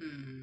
mm